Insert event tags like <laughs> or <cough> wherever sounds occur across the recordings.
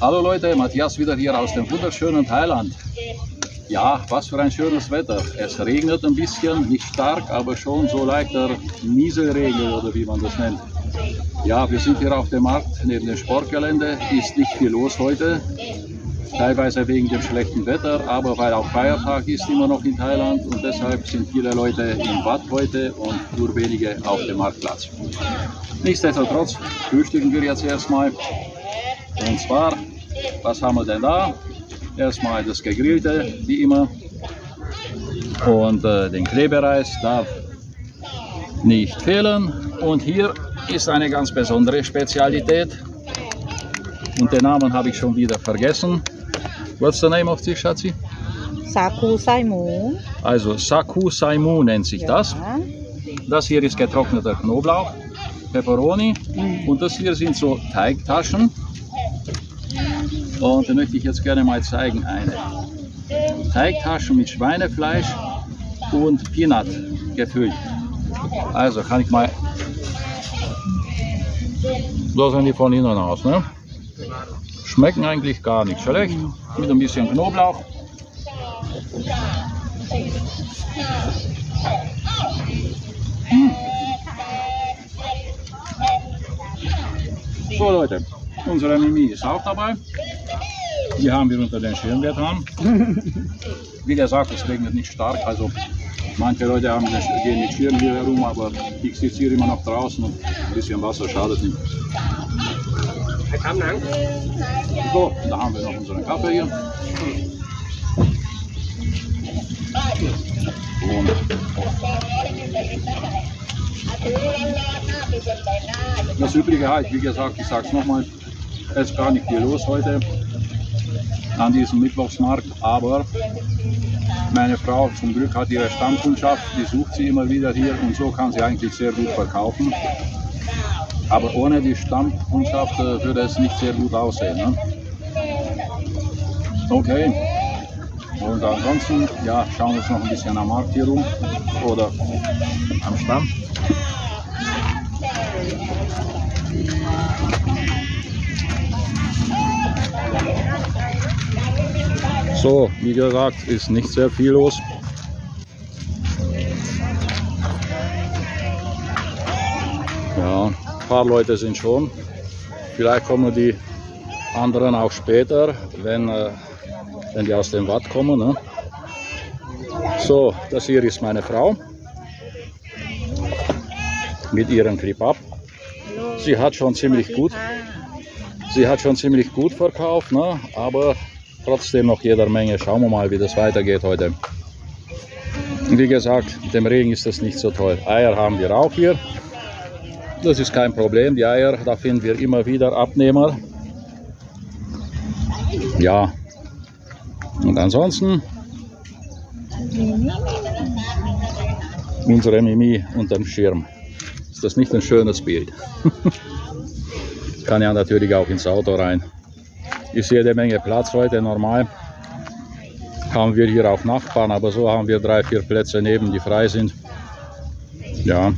Hallo Leute, Matthias wieder hier aus dem wunderschönen Thailand. Ja, was für ein schönes Wetter. Es regnet ein bisschen, nicht stark, aber schon so leichter Nieselregen oder wie man das nennt. Ja, wir sind hier auf dem Markt neben dem Sportgelände. Ist nicht viel los heute. Teilweise wegen dem schlechten Wetter, aber weil auch Feiertag ist immer noch in Thailand und deshalb sind viele Leute im Bad heute und nur wenige auf dem Marktplatz. Nichtsdestotrotz frühstücken wir jetzt erstmal. Und zwar, was haben wir denn da? Erstmal das Gegrillte, wie immer. Und äh, den Klebereis darf nicht fehlen. Und hier ist eine ganz besondere Spezialität. Und den Namen habe ich schon wieder vergessen. What's the name of this, Schatzi? Saku Saimu. Also Saku Saimu nennt sich ja. das. Das hier ist getrockneter Knoblauch, Peperoni mhm. und das hier sind so Teigtaschen. Und da möchte ich jetzt gerne mal zeigen eine. Teigtaschen mit Schweinefleisch und Peanut gefüllt. Also kann ich mal. So sehen die von innen aus. Ne? Schmecken eigentlich gar nicht schlecht. Mit ein bisschen Knoblauch. So Leute, unsere Mimi ist auch dabei. Die haben wir unter den Schirm getan. <laughs> Wie gesagt, es regnet nicht stark. Also manche Leute haben, gehen mit Schirm hier herum, aber ich sitze hier immer noch draußen und ein bisschen Wasser schadet nicht. So, da haben wir noch unseren Kaffee hier. Und das übrige halt, wie gesagt, ich sage es nochmal, es ist gar nicht viel los heute an diesem Mittwochsmarkt, aber meine Frau zum Glück hat ihre Stammkundschaft, die sucht sie immer wieder hier und so kann sie eigentlich sehr gut verkaufen. Aber ohne die Stammkundschaft äh, würde es nicht sehr gut aussehen. Ne? Okay. Und ansonsten, ja, schauen wir uns noch ein bisschen am Markt hier rum oder am Stamm. So, wie gesagt, ist nicht sehr viel los. Ja, ein paar Leute sind schon. Vielleicht kommen die anderen auch später, wenn, äh, wenn die aus dem Watt kommen. Ne? So, das hier ist meine Frau mit ihrem Clip-Up. Sie hat schon ziemlich gut, sie hat schon ziemlich gut verkauft, ne? aber trotzdem noch jeder Menge. Schauen wir mal, wie das weitergeht heute. Wie gesagt, dem Regen ist das nicht so toll. Eier haben wir auch hier. Das ist kein Problem. Die Eier, da finden wir immer wieder Abnehmer. Ja. Und ansonsten unsere Mimi unterm Schirm. Ist das nicht ein schönes Bild? <laughs> Kann ja natürlich auch ins Auto rein. Ist jede Menge Platz heute normal. Haben wir hier auch Nachbarn, aber so haben wir drei, vier Plätze neben, die frei sind. Ja.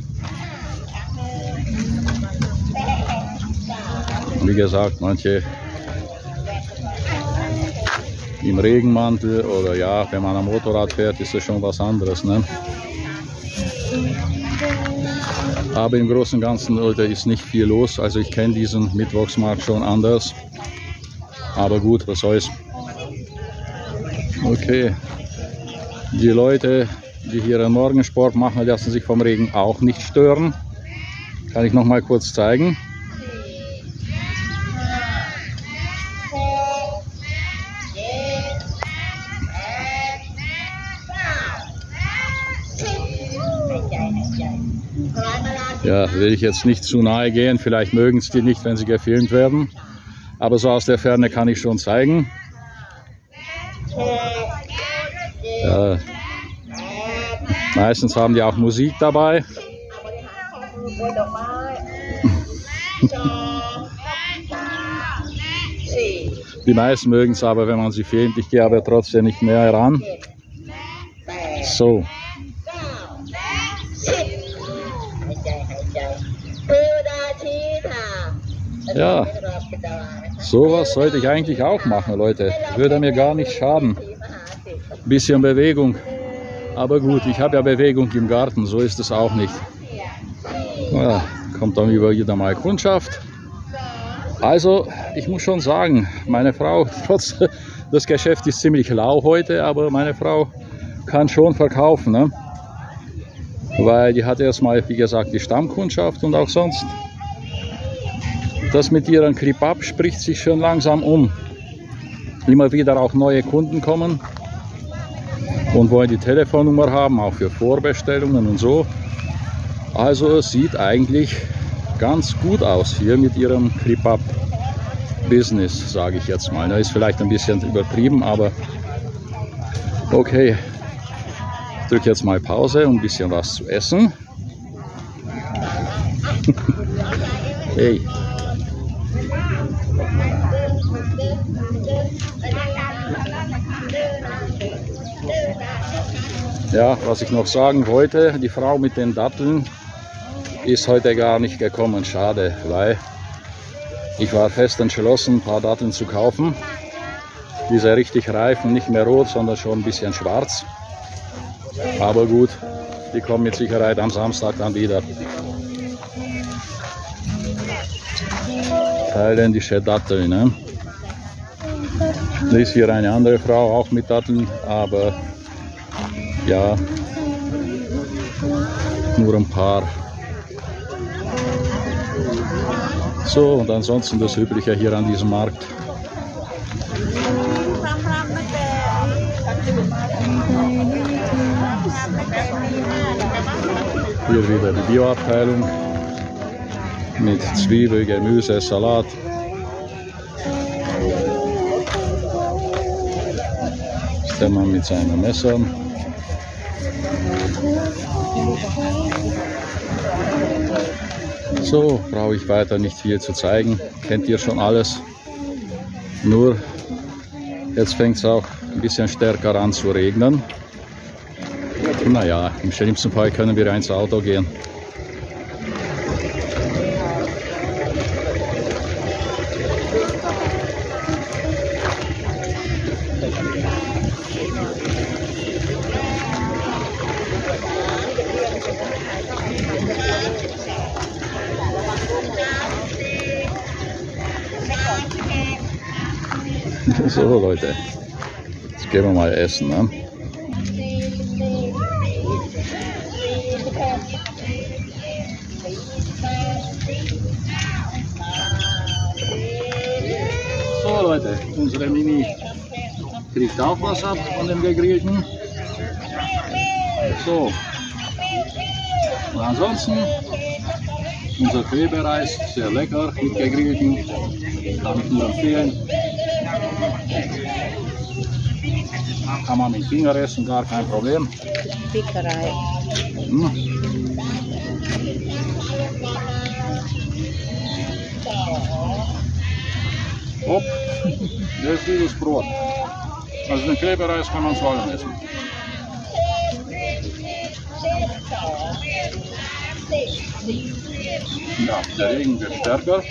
Wie gesagt, manche im Regenmantel oder ja, wenn man am Motorrad fährt, ist das schon was anderes. Ne? Aber im Großen und Ganzen Leute, ist nicht viel los. Also ich kenne diesen Mittwochsmarkt schon anders. Aber gut, was soll's. Okay. Die Leute, die hier einen Morgensport machen, lassen sich vom Regen auch nicht stören. Kann ich noch mal kurz zeigen. Ja, will ich jetzt nicht zu nahe gehen. Vielleicht mögen es die nicht, wenn sie gefilmt werden. Aber so aus der Ferne kann ich schon zeigen. Äh, meistens haben die auch Musik dabei. Die meisten mögen es aber, wenn man sie filmt. Ich gehe aber trotzdem nicht mehr heran. So. Ja sowas sollte ich eigentlich auch machen, Leute. Würde mir gar nicht schaden. Bisschen Bewegung. Aber gut, ich habe ja Bewegung im Garten, so ist es auch nicht. Ja, kommt dann wieder mal Kundschaft. Also, ich muss schon sagen, meine Frau, <laughs> trotz das Geschäft ist ziemlich lau heute, aber meine Frau kann schon verkaufen. Ne? Weil die hat erstmal, wie gesagt, die Stammkundschaft und auch sonst. Das mit ihren Kripap spricht sich schon langsam um. Immer wieder auch neue Kunden kommen und wollen die Telefonnummer haben, auch für Vorbestellungen und so. Also es sieht eigentlich ganz gut aus hier mit ihrem Kripap Business, sage ich jetzt mal. Ist vielleicht ein bisschen übertrieben, aber okay. Ich drücke jetzt mal Pause, um ein bisschen was zu essen. <laughs> hey. Ja, was ich noch sagen wollte, die Frau mit den Datteln ist heute gar nicht gekommen. Schade, weil ich war fest entschlossen, ein paar Datteln zu kaufen. Diese richtig reifen, nicht mehr rot, sondern schon ein bisschen schwarz. Aber gut, die kommen mit Sicherheit am Samstag dann wieder. Thailändische Datteln. Ne? Da ist hier eine andere Frau auch mit Datteln, aber ja, nur ein paar. So, und ansonsten das Übliche hier an diesem Markt. Hier wieder die Bioabteilung mit Zwiebel, Gemüse, Salat. Ist der Mann mit seinen Messern. So, brauche ich weiter nicht viel zu zeigen. Kennt ihr schon alles. Nur jetzt fängt es auch ein bisschen stärker an zu regnen. Naja, im schlimmsten Fall können wir ins Auto gehen. So Leute, jetzt gehen wir mal essen. Ne? So Leute, unsere Mini kriegt auch was ab von dem gegrillten. So. Und ansonsten unser Klebereis, sehr lecker mit gegrillten, kann ich nur empfehlen. Kann man mit Finger essen, gar kein Problem. Pickerei. Hm. Hopp, das ist dieses Brot. Also den Klebereis kann man zu allem essen. Ja, der Regen wird stärker.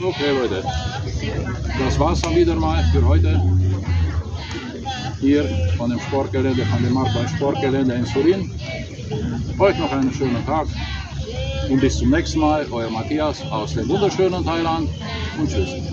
Okay Leute, das war's dann wieder mal für heute. Hier von dem Sportgelände, von dem Marktwald Sportgelände in Surin. Euch noch einen schönen Tag und bis zum nächsten Mal. Euer Matthias aus dem wunderschönen Thailand escuches.